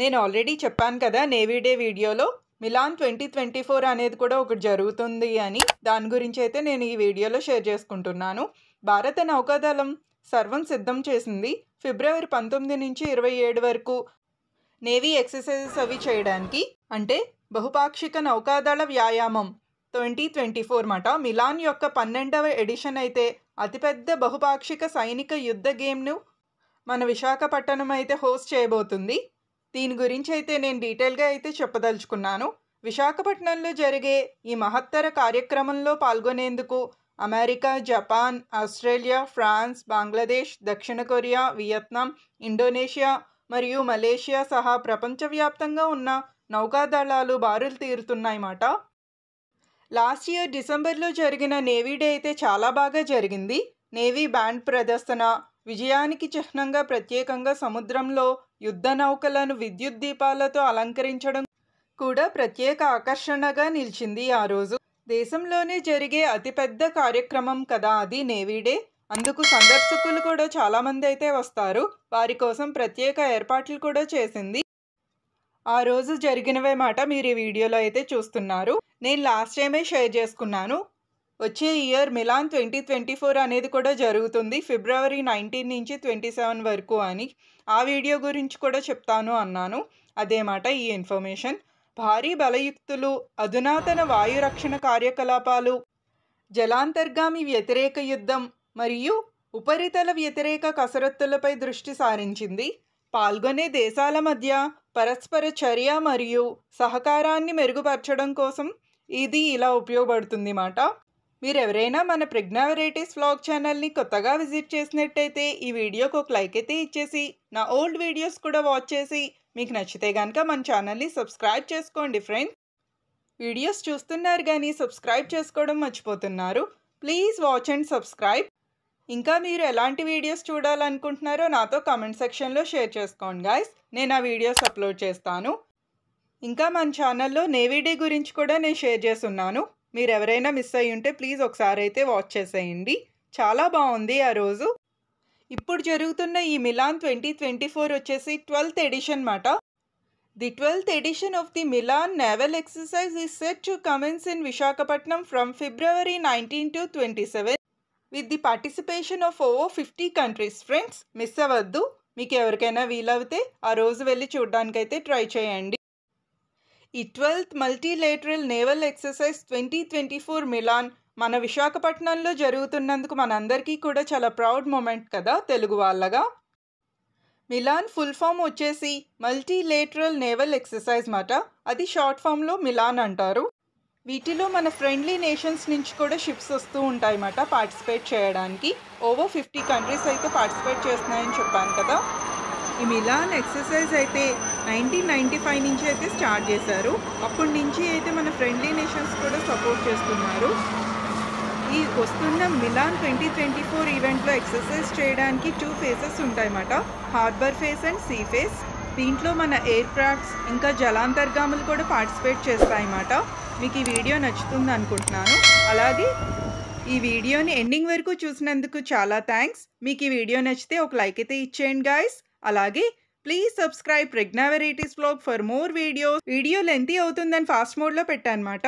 నేను ఆల్రెడీ చెప్పాను కదా నేవీ డే వీడియోలో మిలాన్ ట్వంటీ ట్వంటీ ఫోర్ అనేది కూడా ఒకటి జరుగుతుంది అని. దాని గురించి అయితే నేను ఈ వీడియోలో షేర్ చేసుకుంటున్నాను. భారత నౌకాదళం సర్వం సిద్ధం చేసింది ఫిబ్రవరి పంతొమ్మిది నుంచి ఇరవై ఏడు వరకు నేవీ ఎక్సర్సైజెస్ అవి చేయడానికి. అంటే బహుపాక్షిక నౌకాదళ వ్యాయామం ట్వంటీ ట్వంటీ ఫోర్ మాట. మిలాన్ యొక్క పన్నెండవ ఎడిషన్ అయితే అతిపెద్ద బహుపాక్షిక సైనిక యుద్ధ గేమ్ను మన విశాఖపట్నం అయితే హోస్ట్ చేయబోతుంది. దీని గురించి అయితే నేను డీటెయిల్గా అయితే చెప్పదలుచుకున్నాను. విశాఖపట్నంలో జరిగే ఈ మహత్తర కార్యక్రమంలో పాల్గొనేందుకు America Japan Australia France Bangladesh దక్షిణ కొరియా వియత్నాం ఇండోనేషియా మరియు మలేషియా సహా ప్రపంచవ్యాప్తంగా ఉన్న నౌకాదళాలు బారులు తీరుతున్నాయన్నమాట లాస్ట్ ఇయర్ డిసెంబర్లో జరిగిన నేవీ డే అయితే చాలా బాగా జరిగింది. నేవీ బ్యాండ్ ప్రదర్శన విజయానికి చిహ్నంగా ప్రత్యేకంగా సముద్రంలో యుద్ధ నౌకలను విద్యుత్ దీపాలతో అలంకరించడం కూడా ప్రత్యేక ఆకర్షణగా నిలిచింది ఆ రోజు. దేశంలోనే జరిగే అతిపెద్ద కార్యక్రమం కదా అది నేవీ డే. అందుకు సందర్శకులు కూడా చాలామంది అయితే వస్తారు. వారి కోసం ప్రత్యేక ఏర్పాట్లు కూడా చేసింది. ఆ రోజు జరిగినవే మాట మీరు ఈ వీడియోలో అయితే చూస్తున్నారు. నేను లాస్ట్ టైమే షేర్ చేసుకున్నాను. వచ్చే year Milan twenty twenty four అనేది కూడా జరుగుతుంది. ఫిబ్రవరి నైన్టీన్ నుంచి ట్వంటీ సెవెన్ వరకు అని ఆ వీడియో గురించి కూడా చెప్తాను అన్నాను. అదేమాట ఈ ఇన్ఫర్మేషన్. భారీ బలయుక్తులు అధునాతన వాయు రక్షణ కార్యకలాపాలు జలాంతర్గామి వ్యతిరేక యుద్ధం మరియు ఉపరితల వ్యతిరేక కసరత్తులపై దృష్టి సారించింది. పాల్గొనే దేశాల మధ్య పరస్పర చర్య మరియు సహకారాన్ని మెరుగుపరచడం కోసం ఇది ఇలా ఉపయోగపడుతుంది మాట. మీరు ఎవరైనా మన ప్రజ్ఞా వెరైటీస్ వ్లాగ్ ఛానల్ని కొత్తగా విజిట్ చేసినట్టయితే ఈ వీడియోకి ఒక లైక్ అయితే ఇచ్చేసి నా ఓల్డ్ వీడియోస్ కూడా వాచ్ చేసి మీకు నచ్చితే కనుక మన ఛానల్ని సబ్స్క్రైబ్ చేసుకోండి ఫ్రెండ్స్ వీడియోస్ చూస్తున్నారు కానీ సబ్స్క్రైబ్ చేసుకోవడం మర్చిపోతున్నారు. ప్లీజ్ వాచ్ అండ్ సబ్స్క్రైబ్ ఇంకా మీరు ఎలాంటి వీడియోస్ చూడాలనుకుంటున్నారో నాతో కామెంట్ సెక్షన్లో షేర్ చేసుకోండి గాయస్ నేను ఆ వీడియోస్ అప్లోడ్ చేస్తాను. ఇంకా మన ఛానల్లో నేవీ డే గురించి కూడా నేను షేర్ చేస్తున్నాను. మీరు ఎవరైనా మిస్ అయ్యి ఉంటే ప్లీజ్ ఒకసారి అయితే వాచ్ చేసేయండి. చాలా బాగుంది ఆ రోజు. ఇప్పుడు జరుగుతున్న ఈ మిలాన్ ట్వంటీ ట్వంటీ ఫోర్ వచ్చేసి ట్వెల్త్ ఎడిషన్ మాట. The twelfth edition of the Milan naval exercise is set to commence in Visakhapatnam from February nineteen to twenty seven with the participation of over fifty countries. Friends miss అవ్వద్దు. మీకు ఎవరికైనా వీలవుతే ఆ రోజు వెళ్ళి చూడడానికైతే try చేయండి. ఈ twelfth multilateral naval exercise twenty twenty four Milan మన విశాఖపట్నంలో జరుగుతున్నందుకు మనందరికీ కూడా చాలా ప్రౌడ్ మూమెంట్ కదా తెలుగు వాళ్ళగా? మిలాన్ ఫుల్ ఫామ్ వచ్చేసి మల్టీలేటరల్ నేవల్ ఎక్సర్సైజ్ మాట. అది షార్ట్ ఫామ్లో మిలాన్ అంటారు. వీటిలో మన ఫ్రెండ్లీ నేషన్స్ నుంచి కూడా షిప్స్ వస్తూ ఉంటాయన్నమాట పార్టిసిపేట్ చేయడానికి. ఓవర్ ఫిఫ్టీ కంట్రీస్ అయితే పార్టిసిపేట్ చేస్తున్నాయని చెప్పాను కదా. ఈ మిలాన్ ఎక్సర్సైజ్ అయితే నైన్టీన్ నైంటీ ఫైవ్ నుంచి అయితే స్టార్ట్ చేశారు. అప్పటి నుంచి అయితే మన ఫ్రెండ్లీ నేషన్స్ కూడా సపోర్ట్ చేస్తున్నారు. ఈ వస్తున్న మిలాన్ ట్వంటీ ట్వంటీ ఫోర్ ఈవెంట్లో ఎక్సర్సైజ్ చేయడానికి టూ ఫేసెస్ ఉంటాయన్నమాట. Harbour phase and sea phase దీంట్లో మన ఎయిర్ క్రాఫ్ట్స్ ఇంకా జలాంతర్గాములు కూడా పార్టిసిపేట్ చేస్తాయన్నమాట. మీకు ఈ వీడియో నచ్చుతుంది అనుకుంటున్నాను. అలాగే ఈ వీడియోని ఎండింగ్ వరకు చూసినందుకు చాలా థ్యాంక్స్ మీకు ఈ వీడియో నచ్చితే ఒక లైక్ అయితే ఇచ్చేయండి గాయస్ అలాగే please subscribe Pragna varieties vlog for more videos video lengthy అవుతుందని ఫాస్ట్ మోడ్లో పెట్టానమాట.